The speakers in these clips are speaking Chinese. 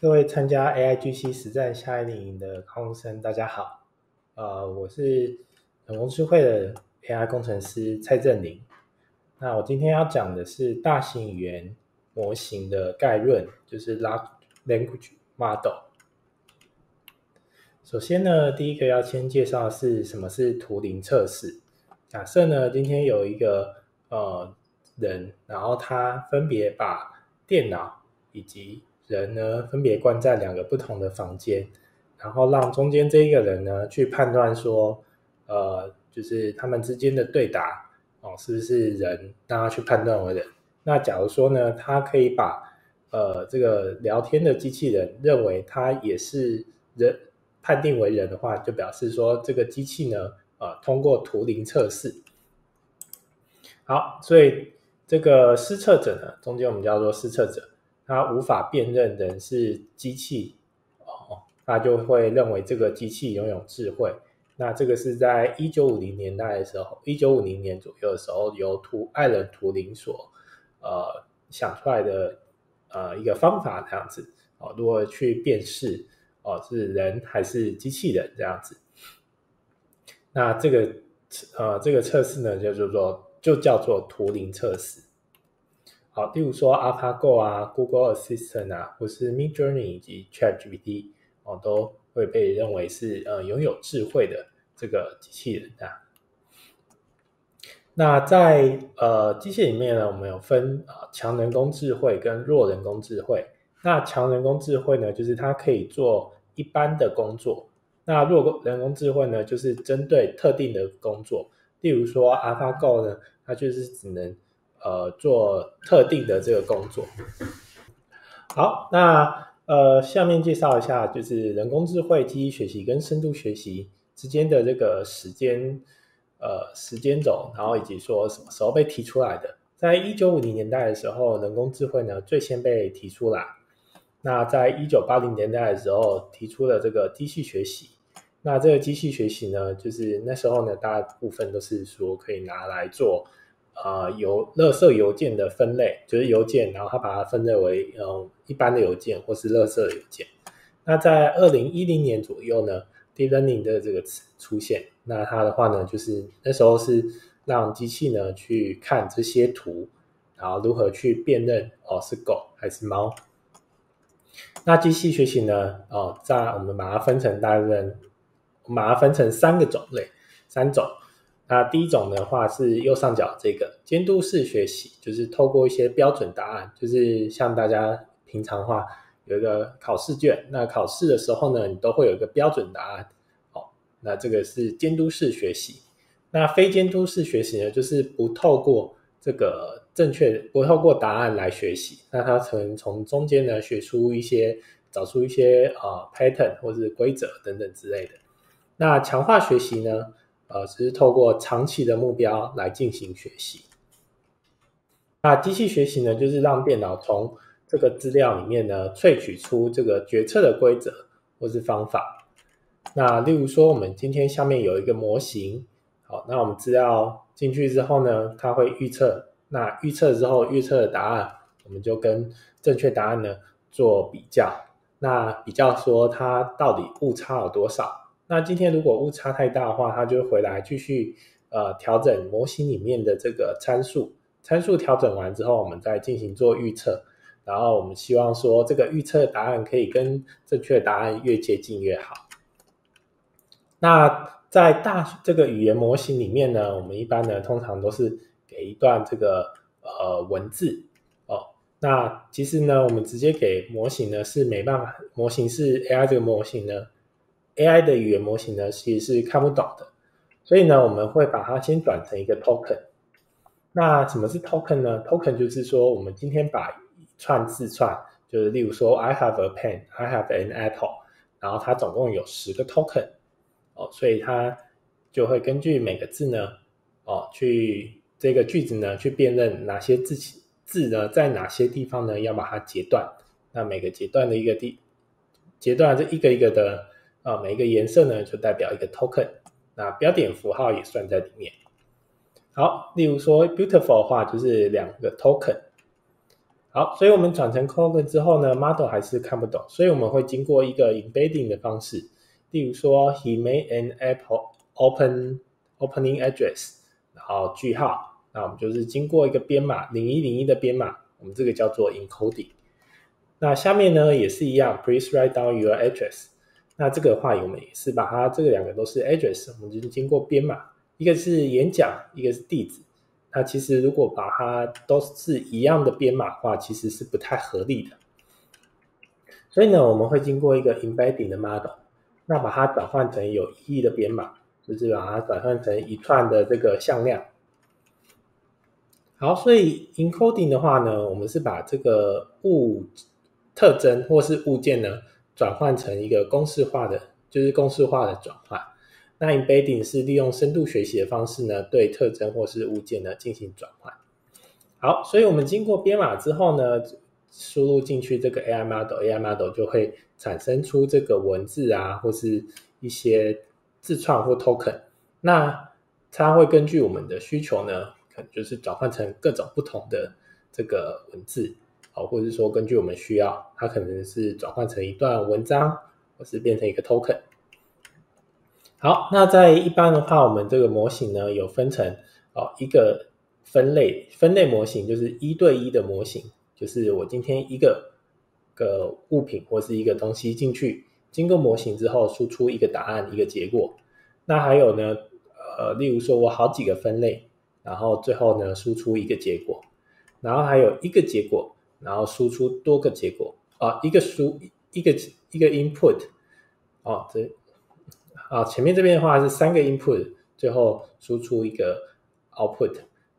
各位参加 AIGC 实战夏令营的高中生，大家好。呃，我是人工智慧的 AI 工程师蔡振林。那我今天要讲的是大型语言模型的概论，就是 language Model。首先呢，第一个要先介绍是什么是图灵测试。假设呢，今天有一个呃人，然后他分别把电脑以及人呢，分别关在两个不同的房间，然后让中间这一个人呢去判断说，呃，就是他们之间的对答哦，是不是人，让他去判断为人。那假如说呢，他可以把呃这个聊天的机器人认为他也是人，判定为人的话，就表示说这个机器呢，呃，通过图灵测试。好，所以这个施测者呢，中间我们叫做施测者。他无法辨认人是机器哦，他就会认为这个机器拥有智慧。那这个是在一九五零年代的时候，一九五零年左右的时候，由图艾伦图灵所呃想出来的呃一个方法这样子哦，如何去辨识哦是人还是机器人这样子。那这个呃这个测试呢，就叫做就叫做图灵测试。好，例如说 AlphaGo 啊、Google Assistant 啊，或是 Midjourney 以及 ChatGPT 哦，都会被认为是呃拥有智慧的这个机器人啊。那在呃机器里面呢，我们有分啊强人工智慧跟弱人工智慧。那强人工智慧呢，就是它可以做一般的工作；那弱人工智慧呢，就是针对特定的工作。例如说 AlphaGo 呢，它就是只能呃，做特定的这个工作。好，那呃，下面介绍一下，就是人工智慧、机器学习跟深度学习之间的这个时间呃时间轴，然后以及说什么时候被提出来的。在一九五零年代的时候，人工智慧呢最先被提出来。那在一九八零年代的时候，提出了这个机器学习。那这个机器学习呢，就是那时候呢，大部分都是说可以拿来做。啊，邮垃圾邮件的分类就是邮件，然后它把它分类为呃一般的邮件或是垃圾邮件。那在二零一零年左右呢，deep learning 的这个词出现。那它的话呢，就是那时候是让机器呢去看这些图，然后如何去辨认哦是狗还是猫。那机器学习呢，哦，在我们把它分成大部分，把它分成三个种类，三种。那第一种的话是右上角这个监督式学习，就是透过一些标准答案，就是像大家平常话有一个考试卷，那考试的时候呢，你都会有一个标准答案，哦，那这个是监督式学习。那非监督式学习呢，就是不透过这个正确，不透过答案来学习，那它从从中间呢学出一些，找出一些啊 pattern 或是规则等等之类的。那强化学习呢？呃，只是透过长期的目标来进行学习。那机器学习呢，就是让电脑从这个资料里面呢萃取出这个决策的规则或是方法。那例如说，我们今天下面有一个模型，好，那我们资料进去之后呢，它会预测。那预测之后，预测的答案，我们就跟正确答案呢做比较。那比较说它到底误差有多少？那今天如果误差太大的话，它就回来继续呃调整模型里面的这个参数，参数调整完之后，我们再进行做预测，然后我们希望说这个预测答案可以跟正确答案越接近越好。那在大这个语言模型里面呢，我们一般呢通常都是给一段这个呃文字哦。那其实呢，我们直接给模型呢是没办法，模型是 AI 这个模型呢。AI 的语言模型呢，其实是看不懂的，所以呢，我们会把它先转成一个 token。那什么是 token 呢？token 就是说，我们今天把串字串，就是例如说，I have a pen，I have an apple，然后它总共有十个 token，哦，所以它就会根据每个字呢，哦，去这个句子呢，去辨认哪些字字呢，在哪些地方呢，要把它截断。那每个截断的一个地，截断这一个一个的。啊，每一个颜色呢就代表一个 token，那标点符号也算在里面。好，例如说 beautiful 的话就是两个 token，好，所以我们转成 token 之后呢，model 还是看不懂，所以我们会经过一个 embedding 的方式，例如说 he made an apple open opening address，然后句号，那我们就是经过一个编码零一零一的编码，我们这个叫做 encoding。那下面呢也是一样，please write down your address。那这个话我们也是把它这个两个都是 address，我们就是经过编码，一个是演讲，一个是地址。那其实如果把它都是一样的编码的话，其实是不太合理的。所以呢，我们会经过一个 embedding 的 model，那把它转换成有意义的编码，就是把它转换成一串的这个向量。好，所以 encoding 的话呢，我们是把这个物特征或是物件呢，转换成一个公式化的，就是公式化的转换。那 embedding 是利用深度学习的方式呢，对特征或是物件呢进行转换。好，所以我们经过编码之后呢，输入进去这个 AI model，AI model 就会产生出这个文字啊，或是一些自创或 token。那它会根据我们的需求呢，可能就是转换成各种不同的这个文字，或者是说根据我们需要，它可能是转换成一段文章，或是变成一个 token。好，那在一般的话，我们这个模型呢有分成哦一个分类，分类模型就是一对一的模型，就是我今天一个个物品或是一个东西进去，经过模型之后输出一个答案一个结果。那还有呢，呃，例如说我好几个分类，然后最后呢输出一个结果，然后还有一个结果，然后输出多个结果啊，一个输一个一个 input 哦，这。啊，前面这边的话是三个 input，最后输出一个 output。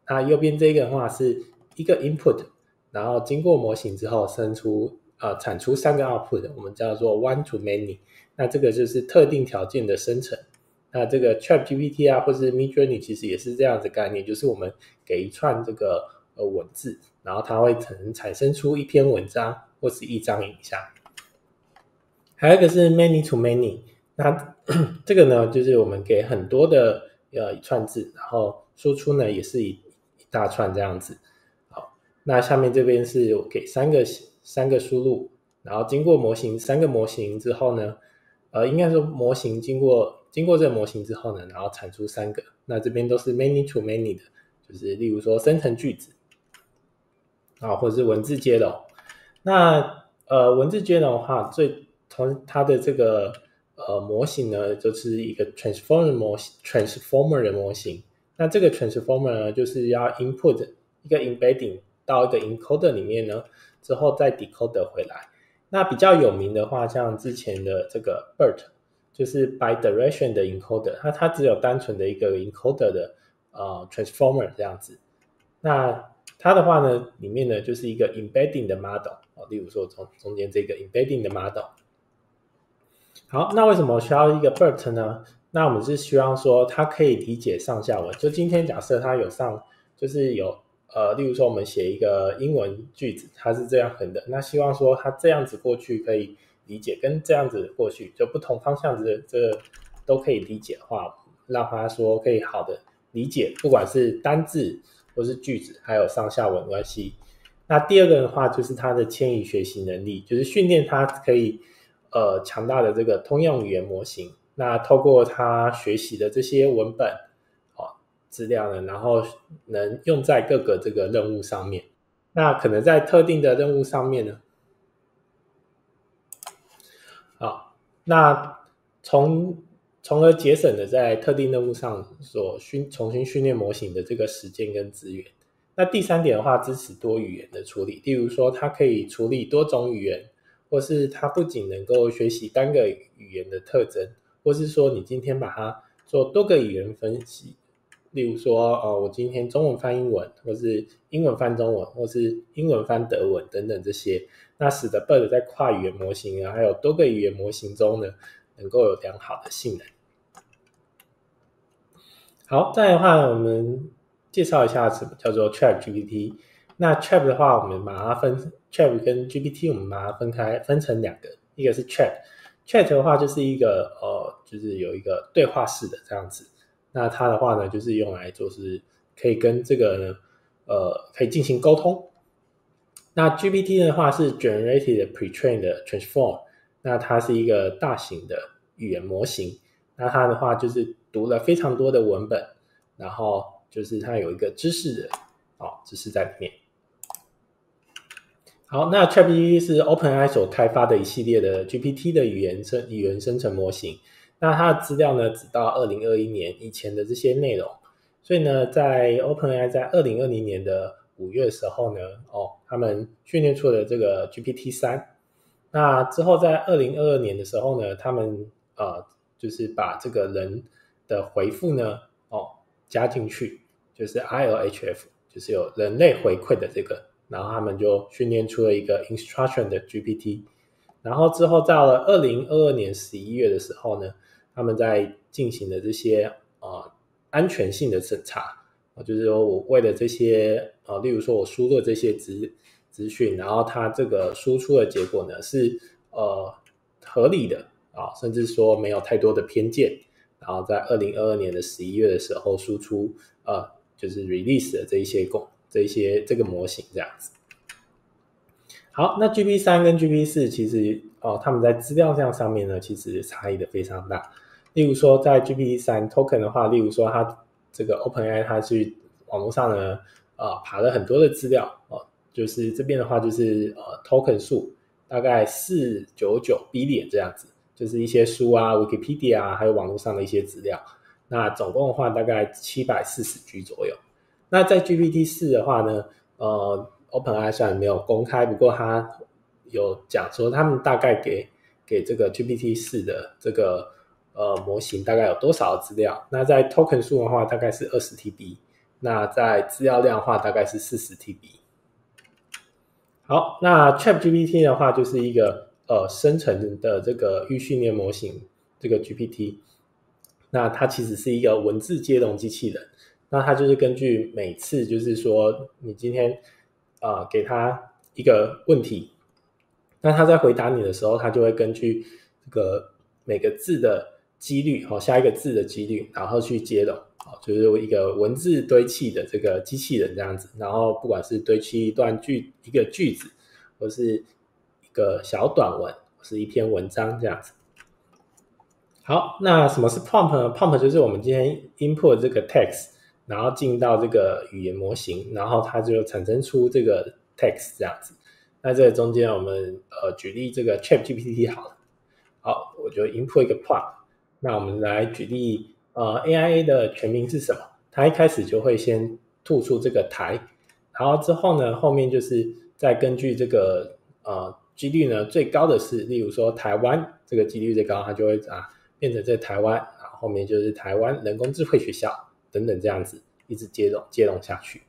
那右边这个的话是一个 input，然后经过模型之后生出呃产出三个 output，我们叫做 one to many。那这个就是特定条件的生成。那这个 Chat GPT 啊，或是 Midjourney 其实也是这样子概念，就是我们给一串这个呃文字，然后它会产产生出一篇文章或是一张影像。还有一个是 many to many。那 这个呢，就是我们给很多的呃一串字，然后输出呢也是一一大串这样子。好，那下面这边是我给三个三个输入，然后经过模型三个模型之后呢，呃，应该说模型经过经过这个模型之后呢，然后产出三个。那这边都是 many to many 的，就是例如说生成句子啊，或者是文字接龙。那呃文字接龙的话，最同它的这个。呃，模型呢就是一个 transformer 模型，transformer 的模型。那这个 transformer 呢，就是要 input 一个 embedding 到一个 encoder 里面呢，之后再 decoder 回来。那比较有名的话，像之前的这个 BERT，就是 bidirection 的 encoder，它它只有单纯的一个 encoder 的呃 transformer 这样子。那它的话呢，里面呢就是一个 embedding 的 model 哦，例如说中中间这个 embedding 的 model。好，那为什么需要一个 BERT 呢？那我们是希望说它可以理解上下文。就今天假设它有上，就是有呃，例如说我们写一个英文句子，它是这样横的，那希望说它这样子过去可以理解，跟这样子过去就不同方向的这个都可以理解的话，让它说可以好的理解，不管是单字或是句子，还有上下文关系。那第二个的话就是它的迁移学习能力，就是训练它可以。呃，强大的这个通用语言模型，那透过它学习的这些文本，哦，资料呢，然后能用在各个这个任务上面。那可能在特定的任务上面呢，好，那从从而节省了在特定任务上所训重新训练模型的这个时间跟资源。那第三点的话，支持多语言的处理，例如说它可以处理多种语言。或是它不仅能够学习单个语言的特征，或是说你今天把它做多个语言分析，例如说，哦，我今天中文翻英文，或是英文翻中文，或是英文翻德文等等这些，那使得 Bird 在跨语言模型啊，还有多个语言模型中呢，能够有良好的性能。好，再的话，我们介绍一下什么叫做 ChatGPT。那 Chat 的话，我们把它分。Chat 跟 GPT 我们把它分开，分成两个，一个是 Chat，Chat 的话就是一个呃，就是有一个对话式的这样子。那它的话呢，就是用来就是可以跟这个呃可以进行沟通。那 GPT 的话是 Generated Pre-trained Transform，那它是一个大型的语言模型。那它的话就是读了非常多的文本，然后就是它有一个知识的哦知识在里面。好，那 ChatGPT 是 OpenAI 所开发的一系列的 GPT 的语言生语言生成模型。那它的资料呢，只到二零二一年以前的这些内容。所以呢，在 OpenAI 在二零二零年的五月时候呢，哦，他们训练出了这个 GPT 三。那之后在二零二二年的时候呢，他们呃，就是把这个人的回复呢，哦，加进去，就是 ILHF，就是有人类回馈的这个。然后他们就训练出了一个 instruction 的 GPT，然后之后到了二零二二年十一月的时候呢，他们在进行的这些呃安全性的审查啊，就是说我为了这些呃，例如说我输入这些资资讯，然后它这个输出的结果呢是呃合理的啊，甚至说没有太多的偏见，然后在二零二二年的十一月的时候输出呃就是 release 的这一些公。这一些这个模型这样子，好，那 G P 三跟 G P 四其实哦，他们在资料量上面呢，其实差异的非常大。例如说，在 G P 三 token 的话，例如说它这个 Open AI 它去网络上呢，呃，爬了很多的资料哦，就是这边的话就是呃 token 数大概四九九 billion 这样子，就是一些书啊，Wikipedia 啊，还有网络上的一些资料，那总共的话大概七百四十 G 左右。那在 GPT 四的话呢，呃，OpenAI 虽然没有公开，不过它有讲说他们大概给给这个 GPT 四的这个呃模型大概有多少资料？那在 token 数的话大概是二十 TB，那在资料量的话大概是四十 TB。好，那 ChatGPT 的话就是一个呃生成的这个预训练模型，这个 GPT，那它其实是一个文字接龙机器人。那它就是根据每次，就是说你今天啊给他一个问题，那他在回答你的时候，他就会根据这个每个字的几率，哦，下一个字的几率，然后去接龙，哦，就是一个文字堆砌的这个机器人这样子。然后不管是堆砌一段句、一个句子，或是个小短文，是一篇文章这样子。好，那什么是 prompt 呢？prompt 就是我们今天 input 这个 text。然后进到这个语言模型，然后它就产生出这个 text 这样子。那这中间我们呃举例这个 Chat GPT 好了，好，我就 input 一个 prompt。那我们来举例呃 AIA 的全名是什么？它一开始就会先吐出这个台，然后之后呢，后面就是再根据这个呃几率呢最高的是，例如说台湾这个几率最高，它就会啊变成在台湾，啊后面就是台湾人工智慧学校。等等，这样子一直接龙接龙下去。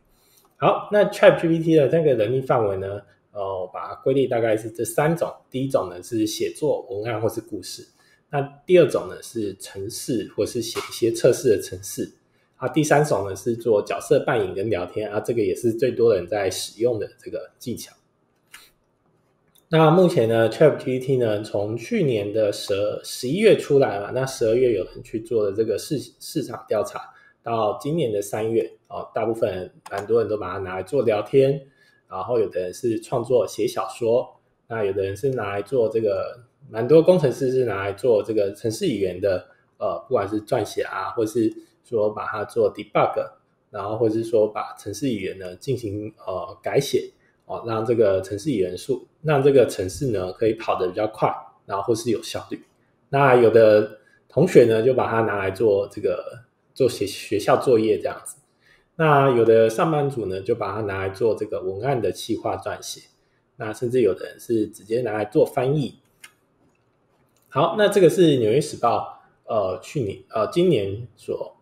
好，那 Chat GPT 的这个能力范围呢？呃，把它归类大概是这三种。第一种呢是写作文案或是故事。那第二种呢是程式或是写一些测试的程式。啊，第三种呢是做角色扮演跟聊天啊，这个也是最多人在使用的这个技巧。那目前呢，Chat GPT 呢从去年的十十一月出来嘛，那十二月有人去做了这个市市场调查。到今年的三月，哦，大部分蛮多人都把它拿来做聊天，然后有的人是创作写小说，那有的人是拿来做这个，蛮多工程师是拿来做这个程式语言的，呃，不管是撰写啊，或是说把它做 debug，然后或者是说把程式语言呢进行呃改写，哦，让这个城市语言数，让这个城市呢可以跑得比较快，然后或是有效率。那有的同学呢就把它拿来做这个。做学学校作业这样子，那有的上班族呢，就把它拿来做这个文案的企划撰写，那甚至有的人是直接拿来做翻译。好，那这个是《纽约时报》呃去年呃今年所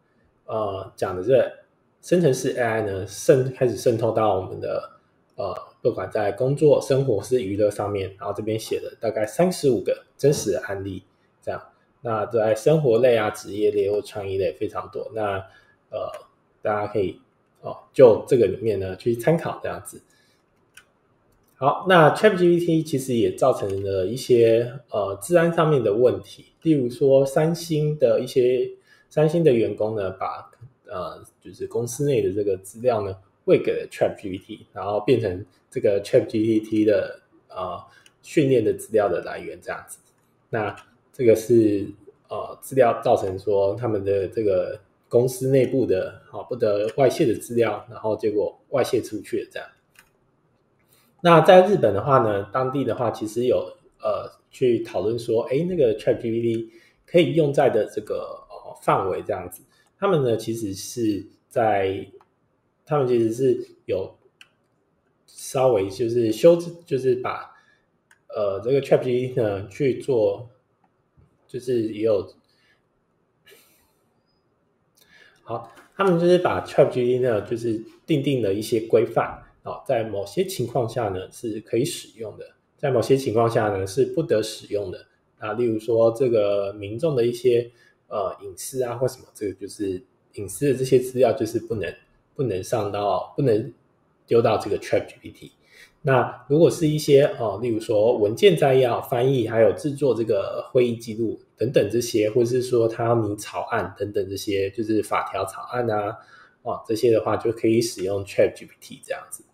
呃讲的这生成式 AI 呢渗开始渗透到我们的呃不管在工作、生活是娱乐上面，然后这边写了大概三十五个真实的案例这样。那在生活类啊、职业类或创意类非常多。那呃，大家可以哦，就这个里面呢去参考这样子。好，那 ChatGPT 其实也造成了一些呃治安上面的问题，例如说三星的一些三星的员工呢，把呃就是公司内的这个资料呢喂给了 ChatGPT，然后变成这个 ChatGPT 的呃训练的资料的来源这样子。那这个是呃资料造成说他们的这个公司内部的啊不得外泄的资料，然后结果外泄出去了这样。那在日本的话呢，当地的话其实有呃去讨论说，哎，那个 ChatGPT 可以用在的这个呃范围这样子。他们呢其实是在，他们其实是有稍微就是修，就是把呃这个 ChatGPT 呢去做，就是也有好，他们就是把 ChatGPT 呢就是定定了一些规范。啊，在某些情况下呢是可以使用的，在某些情况下呢是不得使用的。啊，例如说这个民众的一些呃隐私啊或什么，这个就是隐私的这些资料就是不能不能上到不能丢到这个 ChatGPT。那如果是一些呃，例如说文件摘要、翻译，还有制作这个会议记录等等这些，或者是说他要拟草案等等这些，就是法条草案啊，哇这些的话就可以使用 ChatGPT 这样子。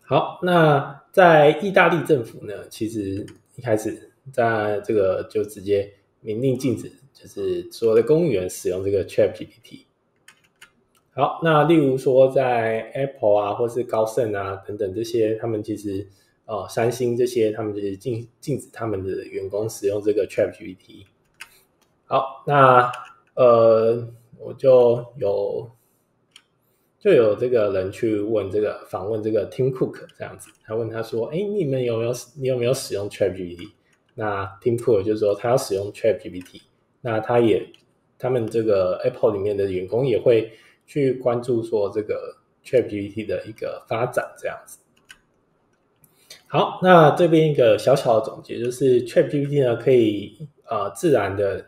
好，那在意大利政府呢，其实一开始在这个就直接明令禁止，就是所有的公务员使用这个 ChatGPT。好，那例如说在 Apple 啊，或是高盛啊等等这些，他们其实呃，三星这些，他们就是禁禁止他们的员工使用这个 ChatGPT。好，那呃，我就有。就有这个人去问这个访问这个 Tim Cook 这样子，他问他说：“哎，你们有没有你有没有使用 ChatGPT？” 那 Tim Cook 就说他要使用 ChatGPT。那他也他们这个 Apple 里面的员工也会去关注说这个 ChatGPT 的一个发展这样子。好，那这边一个小小的总结就是 ChatGPT 呢可以呃自然的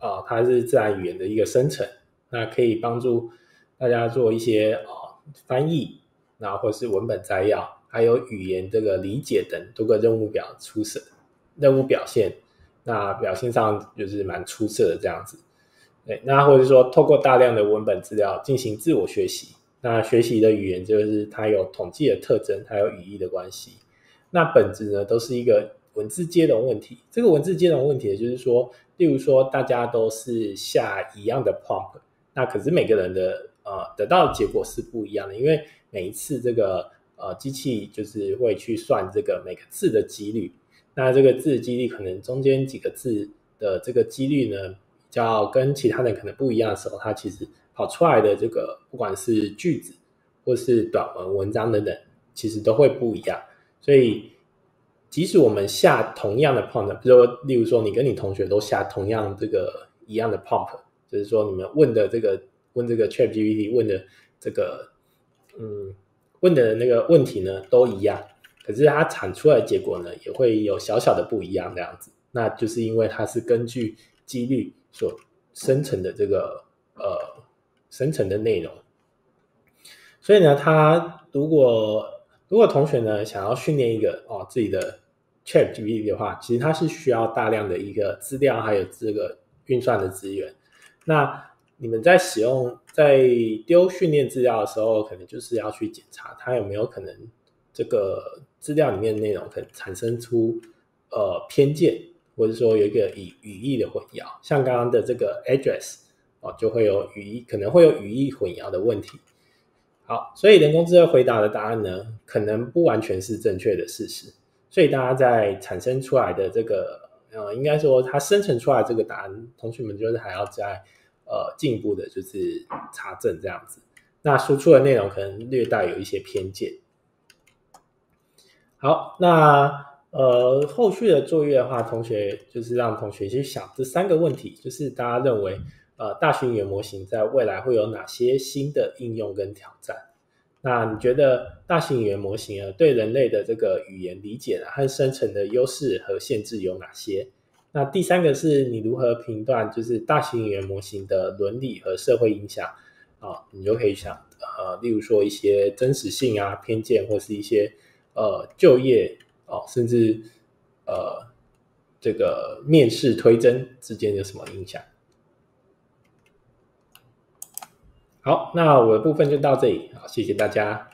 啊，它是自然语言的一个生成，那可以帮助。大家做一些啊翻译，然后或是文本摘要，还有语言这个理解等多个任务表出色，任务表现，那表现上就是蛮出色的这样子。对，那或者说透过大量的文本资料进行自我学习，那学习的语言就是它有统计的特征，还有语义的关系。那本质呢都是一个文字接龙问题。这个文字接龙问题，就是说，例如说大家都是下一样的 prompt，那可是每个人的呃，得到的结果是不一样的，因为每一次这个呃机器就是会去算这个每个字的几率，那这个字的几率可能中间几个字的这个几率呢，较跟其他人可能不一样的时候，它其实跑出来的这个不管是句子或是短文文章等等，其实都会不一样。所以即使我们下同样的 prompt，比如说例如说你跟你同学都下同样这个一样的 prompt，就是说你们问的这个。问这个 ChatGPT 问的这个，嗯，问的那个问题呢都一样，可是它产出来的结果呢也会有小小的不一样这样子，那就是因为它是根据几率所生成的这个呃生成的内容，所以呢，他如果如果同学呢想要训练一个哦自己的 ChatGPT 的话，其实它是需要大量的一个资料还有这个运算的资源，那。你们在使用在丢训练资料的时候，可能就是要去检查它有没有可能这个资料里面的内容可能产生出呃偏见，或者说有一个语语义的混淆，像刚刚的这个 address 哦，就会有语义可能会有语义混淆的问题。好，所以人工智能回答的答案呢，可能不完全是正确的事实。所以大家在产生出来的这个呃，应该说它生成出来这个答案，同学们就是还要在。呃，进一步的就是查证这样子，那输出的内容可能略带有一些偏见。好，那呃，后续的作业的话，同学就是让同学去想这三个问题，就是大家认为呃，大型语言模型在未来会有哪些新的应用跟挑战？那你觉得大型语言模型啊，对人类的这个语言理解和生成的优势和限制有哪些？那第三个是你如何评断，就是大型语言模型的伦理和社会影响啊？你就可以想，呃，例如说一些真实性啊、偏见，或是一些呃就业哦，甚至呃这个面试推甄之间有什么影响？好，那我的部分就到这里，好，谢谢大家。